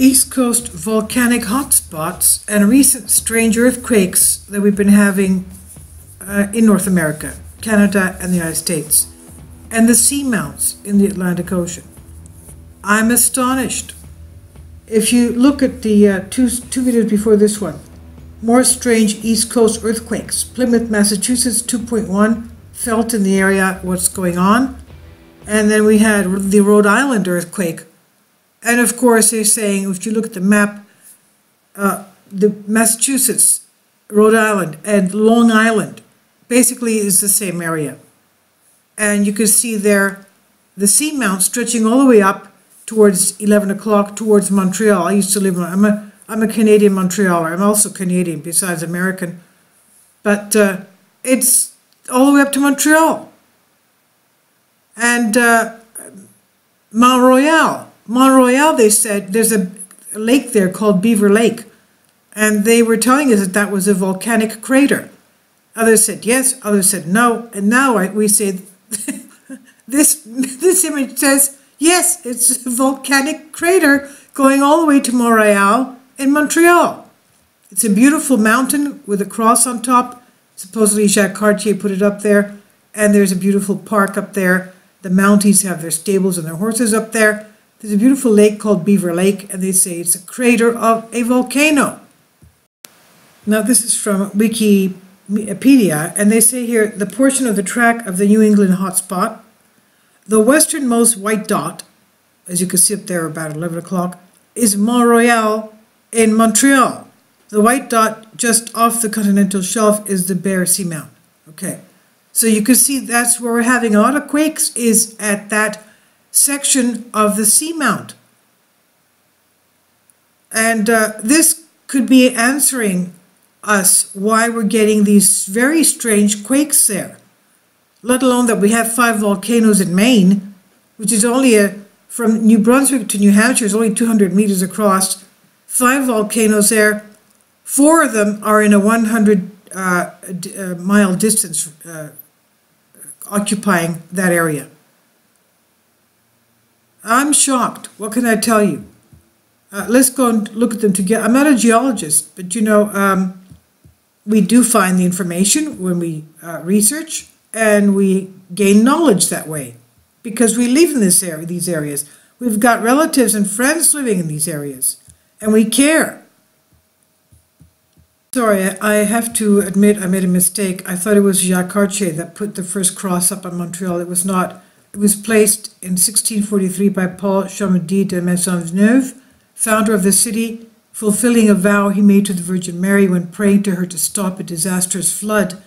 East Coast volcanic hotspots and recent strange earthquakes that we've been having uh, in North America, Canada, and the United States, and the seamounts in the Atlantic Ocean. I'm astonished. If you look at the uh, two, two videos before this one, more strange East Coast earthquakes. Plymouth, Massachusetts, 2.1, felt in the area what's going on. And then we had the Rhode Island earthquake, and of course, they're saying if you look at the map, uh, the Massachusetts, Rhode Island, and Long Island basically is the same area. And you can see there the seamount stretching all the way up towards 11 o'clock towards Montreal. I used to live I'm a, I'm a Canadian Montrealer. I'm also Canadian besides American. But uh, it's all the way up to Montreal. And uh, Mont Royal, Mont Royal, they said there's a lake there called Beaver Lake, and they were telling us that that was a volcanic crater. Others said yes, others said no, and now I, we say this this image says yes, it's a volcanic crater going all the way to Mont Royal in Montreal. It's a beautiful mountain with a cross on top. Supposedly Jacques Cartier put it up there, and there's a beautiful park up there. The Mounties have their stables and their horses up there. There's a beautiful lake called Beaver Lake, and they say it's a crater of a volcano. Now, this is from Wikipedia, and they say here the portion of the track of the New England hotspot, the westernmost white dot, as you can see up there about 11 o'clock, is Mont Royal in Montreal. The white dot just off the continental shelf is the Bear Sea Seamount. Okay, so you can see that's where we're having a lot of quakes is at that section of the seamount. And uh, this could be answering us why we're getting these very strange quakes there, let alone that we have five volcanoes in Maine, which is only a, from New Brunswick to New Hampshire is only 200 meters across, five volcanoes there. Four of them are in a 100 uh, uh, mile distance uh, occupying that area. I'm shocked. What can I tell you? Uh, let's go and look at them together. I'm not a geologist, but you know, um, we do find the information when we uh, research and we gain knowledge that way because we live in this area, these areas. We've got relatives and friends living in these areas and we care. Sorry, I have to admit I made a mistake. I thought it was Jacques Cartier that put the first cross up on Montreal. It was not. Was placed in 1643 by Paul Chomedey de Maisonneuve, founder of the city, fulfilling a vow he made to the Virgin Mary when praying to her to stop a disastrous flood.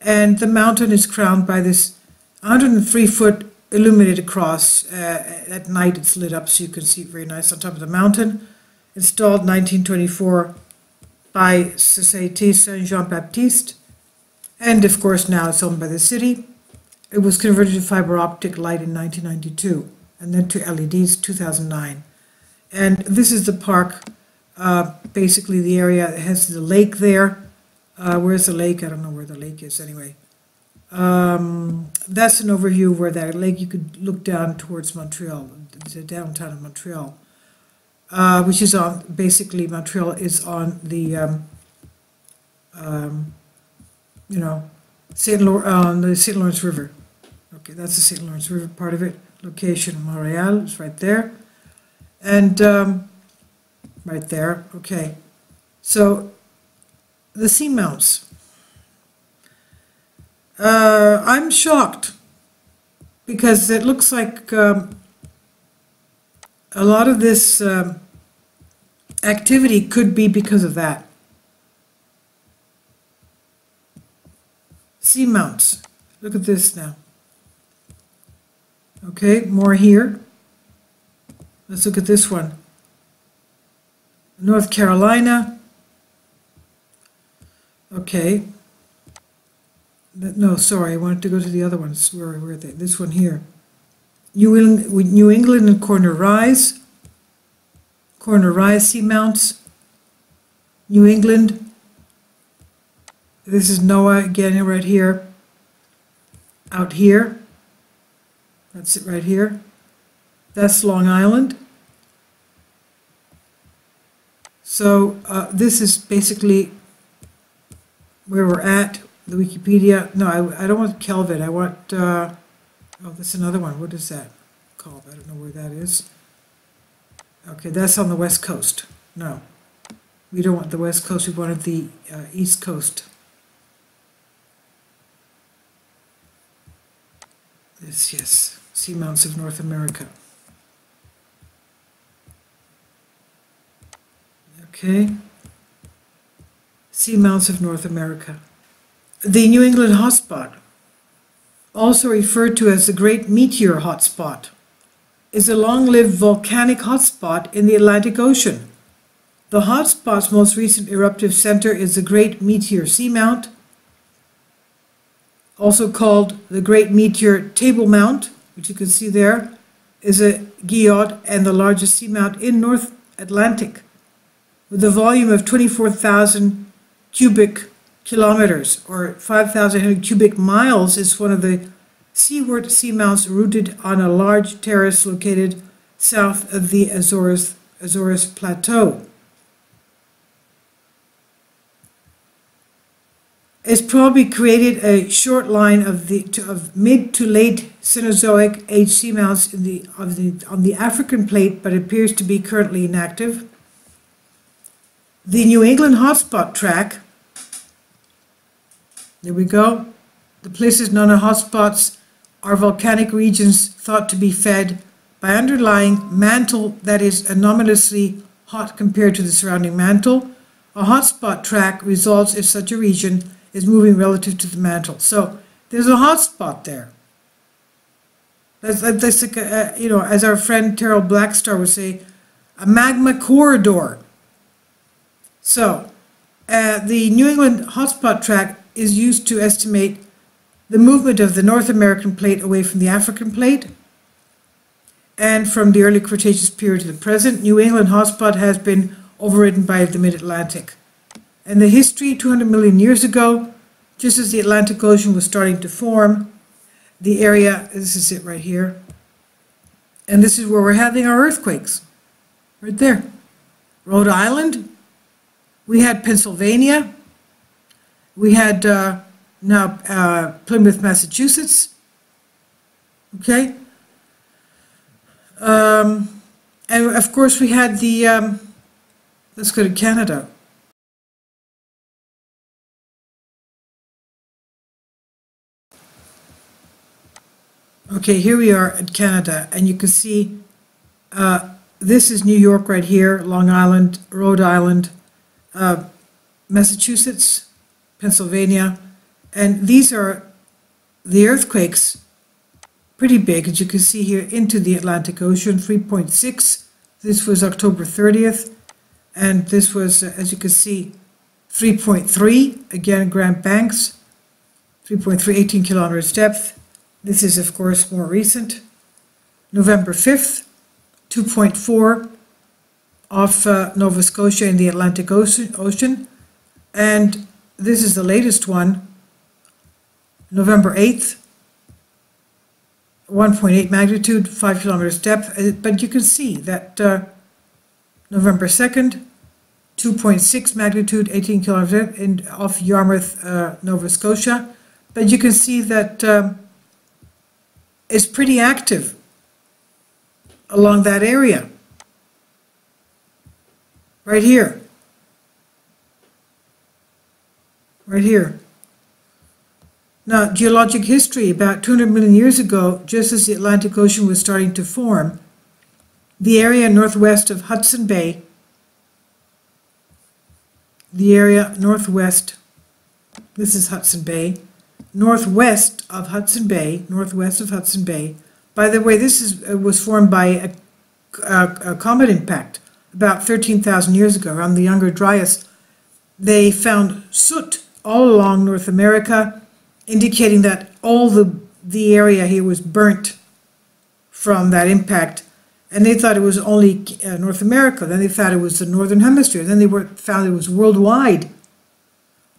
And the mountain is crowned by this 103 foot illuminated cross. Uh, at night it's lit up so you can see it very nice on top of the mountain. Installed 1924 by Société Saint Jean Baptiste. And of course now it's owned by the city. It was converted to fiber optic light in 1992 and then to LEDs 2009. And this is the park, uh, basically the area that has the lake there. Uh, where's the lake? I don't know where the lake is anyway. Um, that's an overview where that lake, you could look down towards Montreal, the downtown of Montreal, uh, which is on, basically Montreal is on the, um, um, you know, St. On the St. Lawrence River. Okay, that's the St. Lawrence River part of it. Location Montreal, is right there. And um, right there, okay. So the seamounts. Uh, I'm shocked because it looks like um, a lot of this um, activity could be because of that. Seamounts. Look at this now. Okay, more here. Let's look at this one. North Carolina. Okay. No, sorry, I wanted to go to the other ones. Where were they? This one here. New England, New England and Corner Rise. Corner Rise seamounts. New England. This is NOAA again right here. Out here. That's it right here. That's Long Island. So uh, this is basically where we're at, the Wikipedia. No, I, I don't want Kelvin. I want, uh, oh, that's another one. What is that called? I don't know where that is. Okay, that's on the west coast. No, we don't want the west coast. We wanted the uh, east coast. This, yes, seamounts of North America. Okay. Seamounts of North America. The New England hotspot, also referred to as the Great Meteor Hotspot, is a long-lived volcanic hotspot in the Atlantic Ocean. The hotspot's most recent eruptive center is the Great Meteor Seamount, also called the Great Meteor Table Mount, which you can see there, is a guyot and the largest seamount in North Atlantic, with a volume of 24,000 cubic kilometers, or 5,000 cubic miles, is one of the seaward seamounts rooted on a large terrace located south of the Azores, Azores Plateau. It's probably created a short line of the to, of mid to late Cenozoic age seamounts in the of the on the African plate, but appears to be currently inactive. The New England hotspot track. There we go. The places known as hotspots are volcanic regions thought to be fed by underlying mantle that is anomalously hot compared to the surrounding mantle. A hotspot track results if such a region is moving relative to the mantle. So there's a hotspot there. That's, that's like, a, you know, as our friend Terrell Blackstar would say, a magma corridor. So uh, the New England hotspot track is used to estimate the movement of the North American plate away from the African plate. And from the early Cretaceous period to the present, New England hotspot has been overridden by the mid-Atlantic. And the history, 200 million years ago, just as the Atlantic Ocean was starting to form, the area, this is it right here, and this is where we're having our earthquakes, right there. Rhode Island, we had Pennsylvania, we had uh, now uh, Plymouth, Massachusetts. Okay. Um, and of course, we had the, um, let's go to Canada. Okay, here we are at Canada, and you can see uh, this is New York right here, Long Island, Rhode Island, uh, Massachusetts, Pennsylvania, and these are the earthquakes, pretty big, as you can see here, into the Atlantic Ocean, 3.6. This was October 30th, and this was, uh, as you can see, 3.3, again, Grand Banks, 3.3, 18 kilometers depth. This is, of course, more recent. November 5th, 2.4 off uh, Nova Scotia in the Atlantic Ocean. And this is the latest one, November 8th, 1.8 magnitude, 5 kilometers depth. Uh, but you can see that uh, November 2nd, 2.6 magnitude, 18 kilometers in, off Yarmouth, uh, Nova Scotia. But you can see that um, is pretty active along that area. Right here. Right here. Now, geologic history, about 200 million years ago, just as the Atlantic Ocean was starting to form, the area northwest of Hudson Bay, the area northwest, this is Hudson Bay, northwest of Hudson Bay, northwest of Hudson Bay. By the way, this is, uh, was formed by a, a, a comet impact about 13,000 years ago around the Younger Dryas. They found soot all along North America, indicating that all the, the area here was burnt from that impact. And they thought it was only uh, North America. Then they thought it was the Northern Hemisphere. Then they were, found it was worldwide.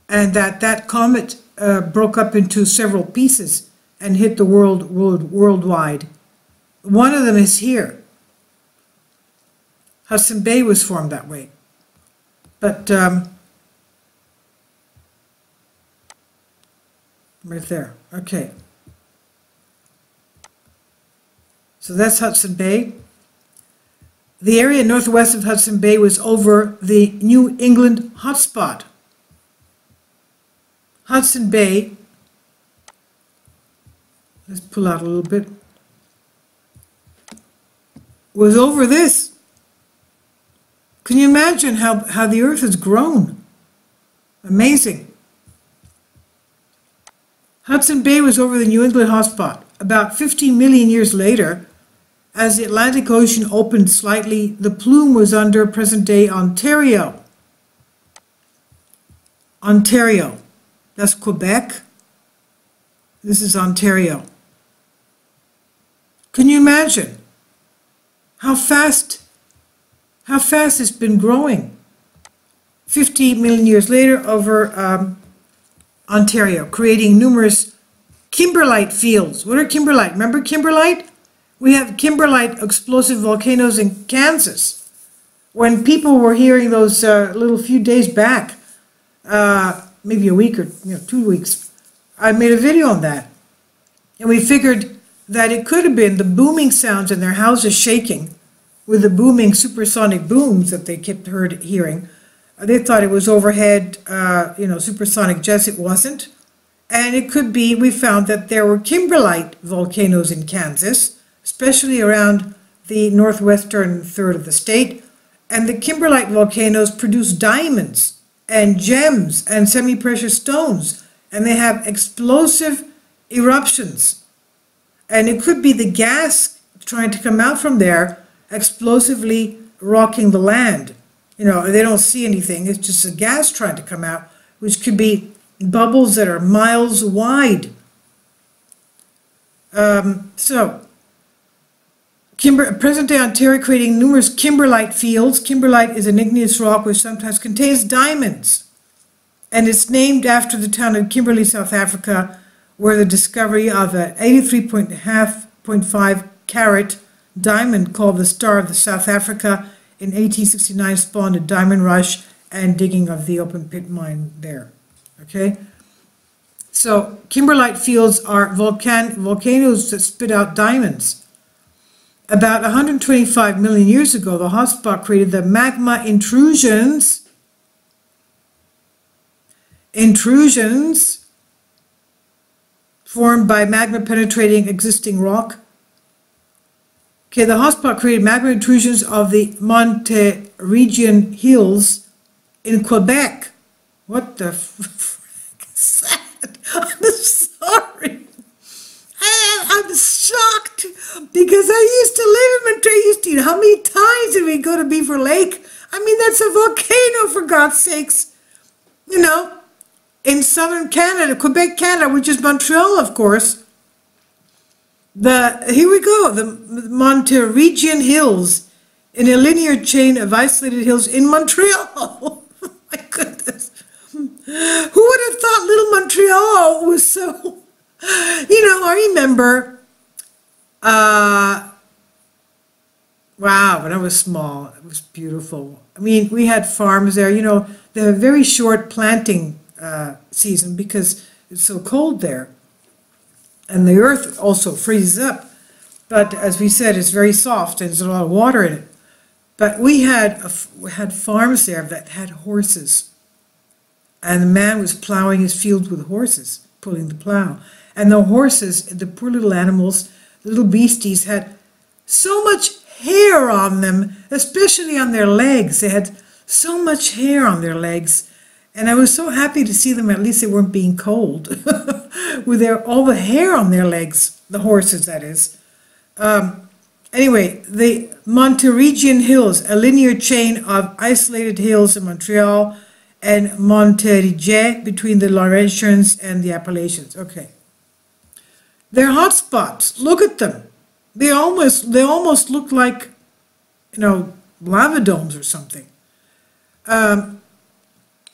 And that that comet uh, broke up into several pieces and hit the world, world worldwide. One of them is here. Hudson Bay was formed that way. But, um, right there, okay. So that's Hudson Bay. The area northwest of Hudson Bay was over the New England hotspot. Hudson Bay, let's pull out a little bit, was over this. Can you imagine how, how the earth has grown? Amazing. Hudson Bay was over the New England hotspot. About 15 million years later, as the Atlantic Ocean opened slightly, the plume was under present day Ontario. Ontario. That's Quebec. This is Ontario. Can you imagine how fast, how fast it's been growing? 50 million years later over um, Ontario, creating numerous kimberlite fields. What are kimberlite? Remember kimberlite? We have kimberlite explosive volcanoes in Kansas. When people were hearing those uh, little few days back, uh, maybe a week or you know, two weeks, I made a video on that. And we figured that it could have been the booming sounds in their houses shaking with the booming supersonic booms that they kept heard hearing. They thought it was overhead, uh, you know, supersonic jets. It wasn't. And it could be, we found that there were kimberlite volcanoes in Kansas, especially around the northwestern third of the state. And the kimberlite volcanoes produce diamonds and gems and semi-precious stones. And they have explosive eruptions. And it could be the gas trying to come out from there explosively rocking the land. You know, they don't see anything. It's just the gas trying to come out, which could be bubbles that are miles wide. Um, so, Kimber, present-day Ontario creating numerous kimberlite fields. Kimberlite is an igneous rock which sometimes contains diamonds. And it's named after the town of Kimberley, South Africa, where the discovery of an 83.5 carat diamond called the Star of the South Africa in 1869 spawned a diamond rush and digging of the open pit mine there. Okay? So, kimberlite fields are volcan- volcanoes that spit out diamonds. About 125 million years ago, the hotspot created the magma intrusions. Intrusions formed by magma penetrating existing rock. Okay, the hotspot created magma intrusions of the Montérégie region Hills in Quebec. What the frick is that? I'm sorry. I, I'm shocked because I used to live in Montreal. How many times did we go to Beaver Lake? I mean, that's a volcano, for God's sakes. You know, in southern Canada, Quebec, Canada, which is Montreal, of course. The here we go, the Montérégie Hills, in a linear chain of isolated hills in Montreal. oh my goodness. Who would have thought little Montreal was so, you know, I remember, uh, wow, when I was small, it was beautiful. I mean, we had farms there, you know, they a very short planting uh, season because it's so cold there. And the earth also freezes up. But as we said, it's very soft and there's a lot of water in it. But we had, a, we had farms there that had horses. And the man was plowing his fields with horses, pulling the plow. And the horses, the poor little animals, little beasties, had so much hair on them, especially on their legs. They had so much hair on their legs. And I was so happy to see them, at least they weren't being cold, with their, all the hair on their legs, the horses, that is. Um, anyway, the Montérégie Hills, a linear chain of isolated hills in Montreal, and Montérégie between the Laurentians and the Appalachians. Okay. They're hot spots. Look at them. They almost they almost look like, you know, lava domes or something. Um,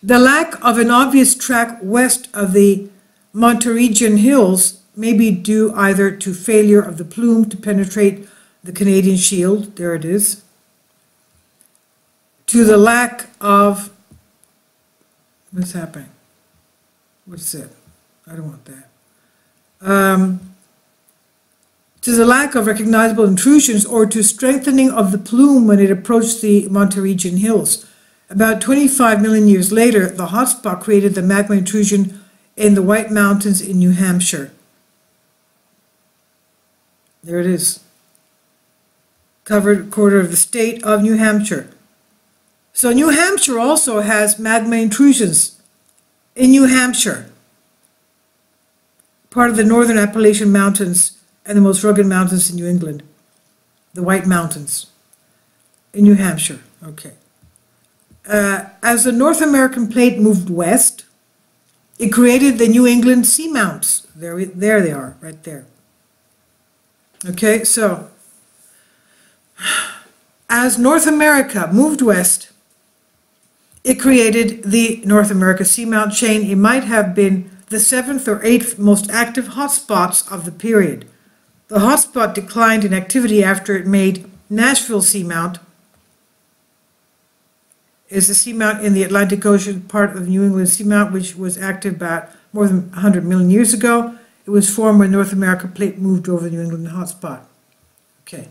the lack of an obvious track west of the Montérégie Hills may be due either to failure of the plume to penetrate the Canadian Shield, there it is, to the lack of What's happening? What's it? I don't want that. Um, to the lack of recognizable intrusions or to strengthening of the plume when it approached the Montérégie Hills. About 25 million years later, the hotspot created the magma intrusion in the White Mountains in New Hampshire. There it is. Covered quarter of the state of New Hampshire. So New Hampshire also has magma intrusions in New Hampshire, part of the northern Appalachian Mountains and the most rugged mountains in New England, the White Mountains in New Hampshire. Okay. Uh, as the North American plate moved west, it created the New England seamounts. There, there they are, right there. Okay, so as North America moved west, it created the North America seamount chain. It might have been the seventh or eighth most active hotspots of the period. The hotspot declined in activity after it made Nashville Seamount, is the seamount in the Atlantic Ocean, part of the New England Seamount, which was active about more than 100 million years ago. It was formed when North America plate moved over the New England hotspot. Okay.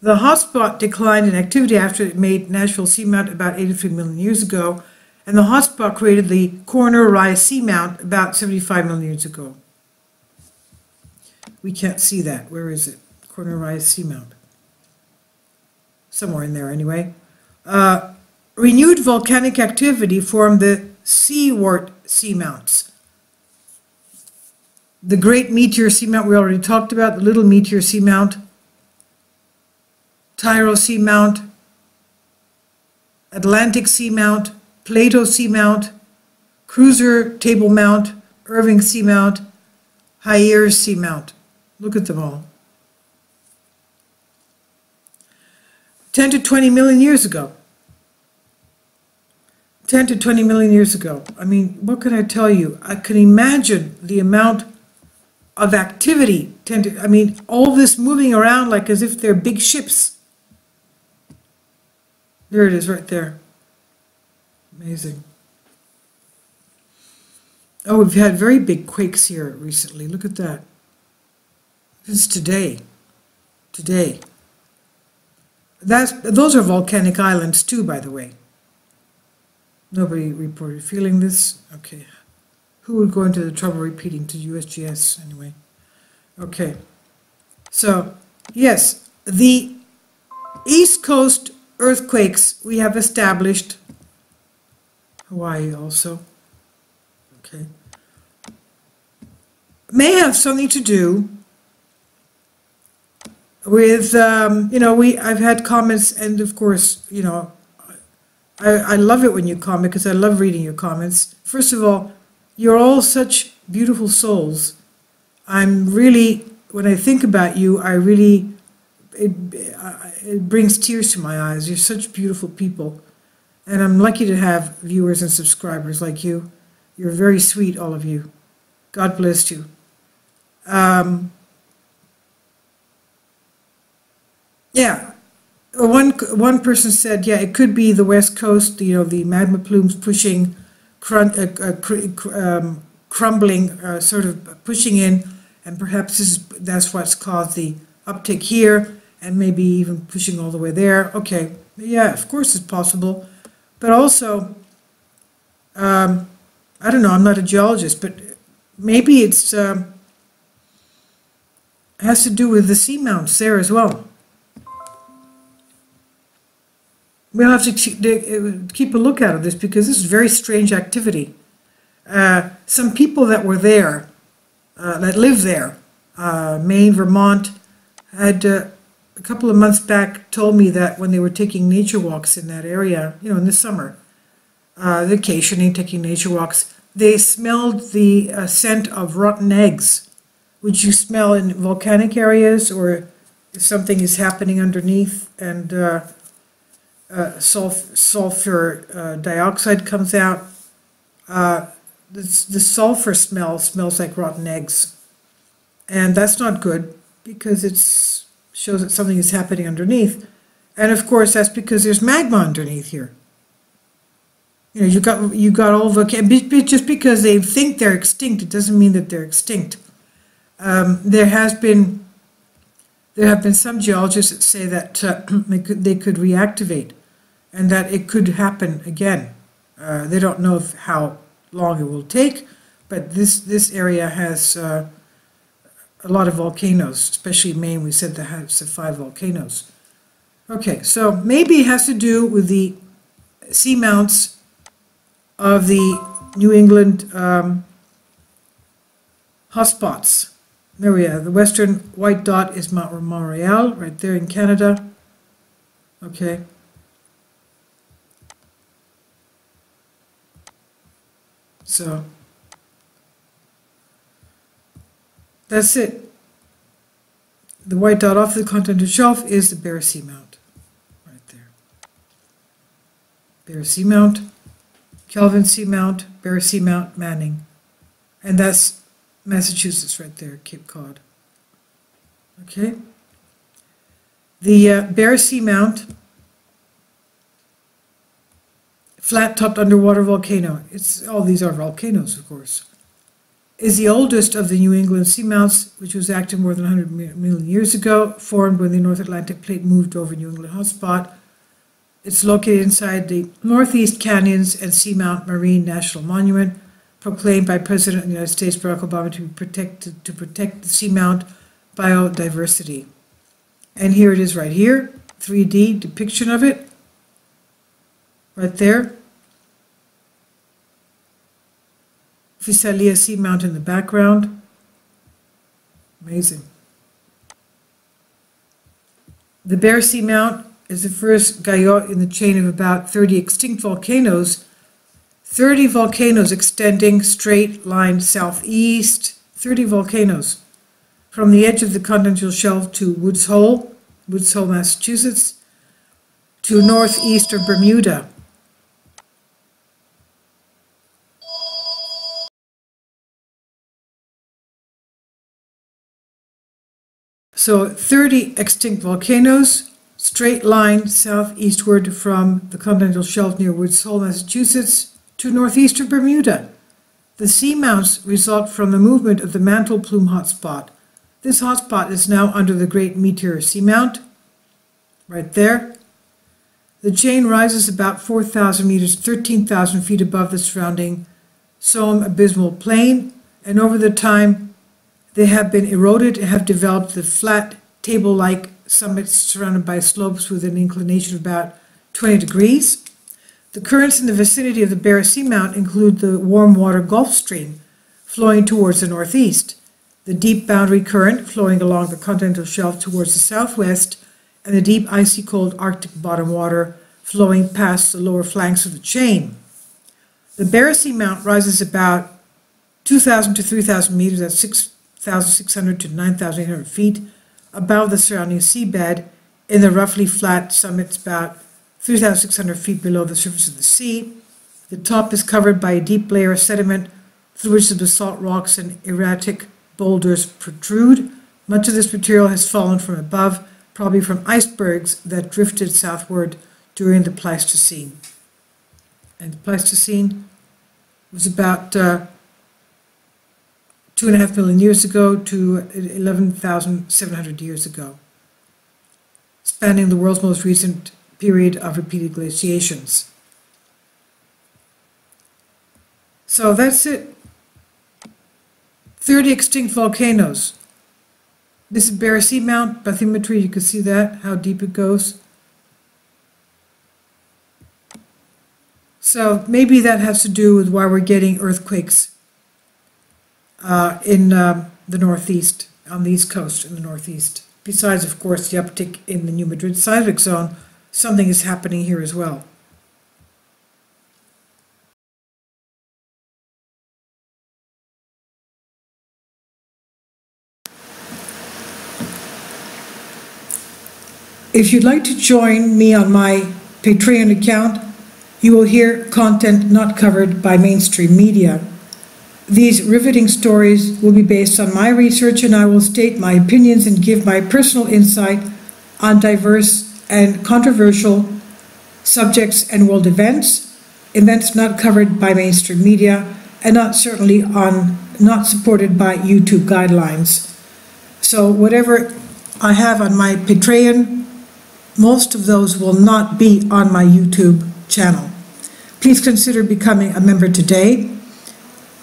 The hotspot declined in activity after it made Nashville Seamount about 83 million years ago, and the hotspot created the Corner-Orion Seamount about 75 million years ago. We can't see that. Where is it? Corner-Orion Seamount. Somewhere in there, anyway. Uh, renewed volcanic activity formed the Seward Seamounts. The Great Meteor Seamount we already talked about, the Little Meteor Seamount, Tyro Seamount, Atlantic Seamount, Plato Seamount, Cruiser Table Mount, Irving Seamount, Hyer Seamount. Look at them all. 10 to 20 million years ago. 10 to 20 million years ago. I mean, what can I tell you? I can imagine the amount of activity. 10 to, I mean, all this moving around like as if they're big ships. There it is right there. Amazing. Oh, we've had very big quakes here recently. Look at that. Is today. Today. That's, those are volcanic islands too, by the way. Nobody reported feeling this. Okay. Who would go into the trouble repeating to USGS anyway? Okay. So, yes, the East Coast earthquakes we have established, Hawaii also, okay, may have something to do with, um, you know, we, I've had comments and of course, you know, I, I love it when you comment because I love reading your comments. First of all, you're all such beautiful souls. I'm really, when I think about you, I really, it, it brings tears to my eyes. You're such beautiful people. And I'm lucky to have viewers and subscribers like you. You're very sweet, all of you. God bless you. Um, yeah, one one person said, yeah, it could be the west coast. You know, the magma plumes pushing, crun- uh, uh, cr- um, crumbling, uh, sort of pushing in, and perhaps this is, that's what's caused the uptick here, and maybe even pushing all the way there. Okay, yeah, of course it's possible, but also, um, I don't know. I'm not a geologist, but maybe it's um, has to do with the seamounts there as well. We'll have to keep a lookout of this because this is very strange activity. Uh, some people that were there, uh, that live there, uh, Maine, Vermont, had uh, a couple of months back told me that when they were taking nature walks in that area, you know, in the summer, uh, vacationing, taking nature walks, they smelled the uh, scent of rotten eggs, which you smell in volcanic areas or if something is happening underneath and uh, sulf- sulfur uh, dioxide comes out. Uh, this, the sulfur smell smells like rotten eggs. And that's not good because it shows that something is happening underneath. And of course, that's because there's magma underneath here. You know, you got, you got all volcanoes, just because they think they're extinct, it doesn't mean that they're extinct. Um, there has been, there have been some geologists that say that uh, they could, reactivate and that it could happen again. Uh, they don't know how long it will take, but this, this area has uh, a lot of volcanoes, especially Maine. We said that has five volcanoes. Okay, so maybe it has to do with the seamounts of the New England um, hotspots. There we are. The western white dot is Mount Montreal, right there in Canada. Okay. So that's it. The white dot off the continental shelf is the Bear Seamount, right there. Bear Seamount, Kelvin Seamount, Bear Seamount, Manning. And that's Massachusetts right there, Cape Cod. Okay? The uh, Bear Seamount flat-topped underwater volcano. It's all these are volcanoes, of course. Is the oldest of the New England seamounts, which was active more than 100 million years ago, formed when the North Atlantic plate moved over New England hotspot. It's located inside the Northeast Canyons and Seamount Marine National Monument, proclaimed by President of the United States Barack Obama to be protected to protect the seamount biodiversity. And here it is right here, 3D depiction of it right there. Physalia Seamount in the background. Amazing. The Bear Seamount is the first guyot in the chain of about 30 extinct volcanoes, 30 volcanoes extending straight line southeast, 30 volcanoes from the edge of the continental shelf to Woods Hole, Woods Hole, Massachusetts, to northeast of Bermuda. So 30 extinct volcanoes, straight line southeastward from the continental shelf near Woods Hole, Massachusetts, to northeast of Bermuda. The seamounts result from the movement of the mantle plume hotspot. This hotspot is now under the Great Meteor Seamount, right there. The chain rises about 4,000 meters, 13,000 feet above the surrounding Sohm abysmal plain, and over the time they have been eroded and have developed the flat table-like summits surrounded by slopes with an inclination of about 20 degrees. The currents in the vicinity of the Bear Seamount include the warm water Gulf Stream flowing towards the northeast, the deep boundary current flowing along the continental shelf towards the southwest, and the deep icy cold Arctic bottom water flowing past the lower flanks of the chain. The Bear Seamount rises about 2,000 to 3,000 meters at 6,600 to 9,800 feet above the surrounding seabed in the roughly flat summits about 3,600 feet below the surface of the sea. The top is covered by a deep layer of sediment through which the basalt rocks and erratic boulders protrude. Much of this material has fallen from above, probably from icebergs that drifted southward during the Pleistocene. And the Pleistocene was about uh, two and a half million years ago to 11,700 years ago, spanning the world's most recent period of repeated glaciations. So that's it. 30 extinct volcanoes. This is Bear Seamount bathymetry. You can see that, how deep it goes. So maybe that has to do with why we're getting earthquakes uh, in um, the northeast, on the east coast in the northeast. Besides, of course, the uptick in the New Madrid seismic zone, something is happening here as well. If you'd like to join me on my Patreon account, you will hear content not covered by mainstream media. These riveting stories will be based on my research, and I will state my opinions and give my personal insight on diverse and controversial subjects and world events. events not covered by mainstream media, and not certainly on, not supported by YouTube guidelines. So whatever I have on my Patreon, most of those will not be on my YouTube channel. Please consider becoming a member today.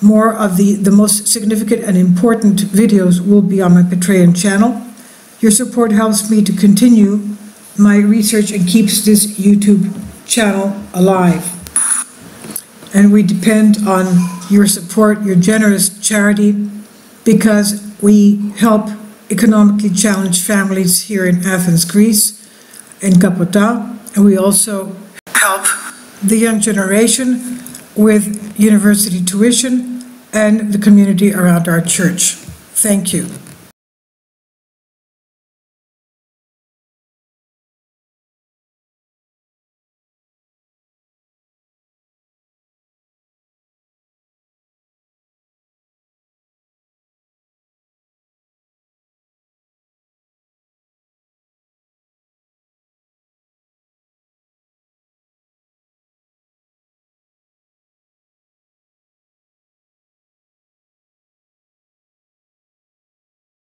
More of the, the most significant and important videos will be on my Patreon channel. Your support helps me to continue my research and keeps this YouTube channel alive. And we depend on your support, your generous charity, because we help economically challenged families here in Athens, Greece, in Kapota, and we also help the young generation with university tuition and the community around our church. Thank you.